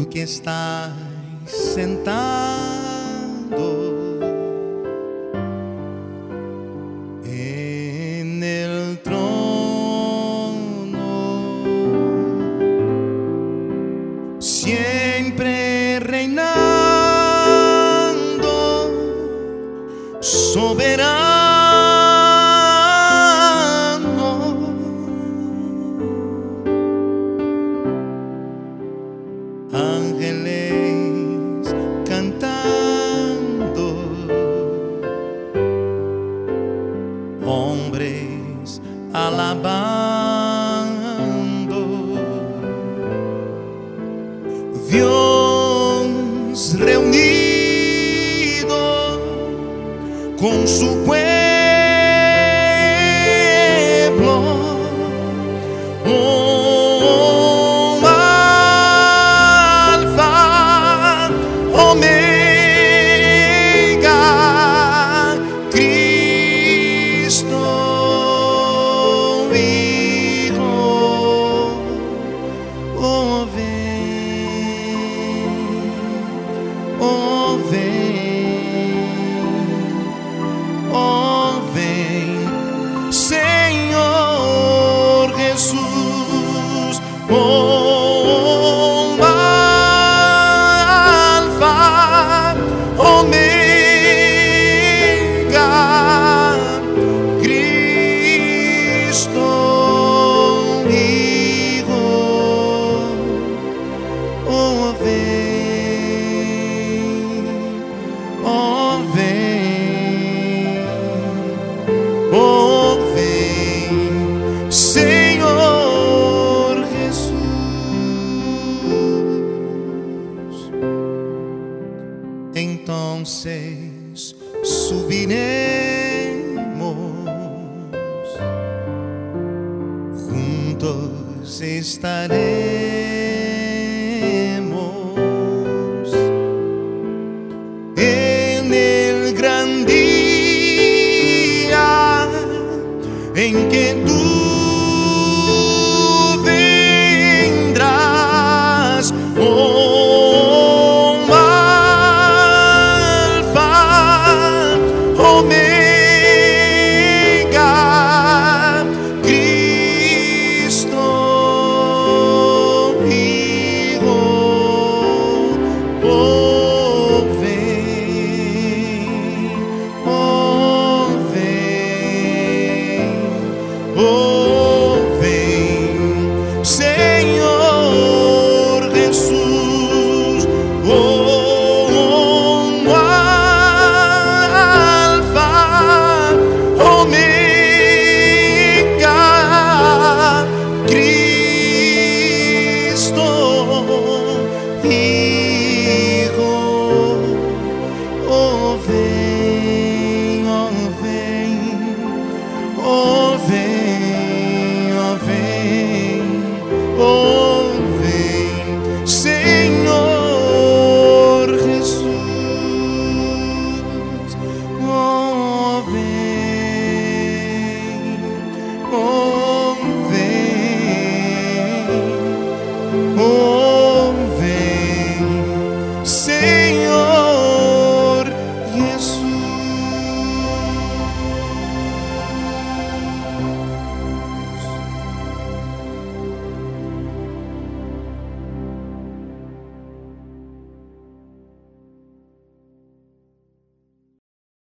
tú que estás sentado en el trono, siempre reinando, soberano. Hombres alabando, Dios reunido con su pueblo. Oh Entonces subiremos. Juntos estaremos en el gran día en que tú bom.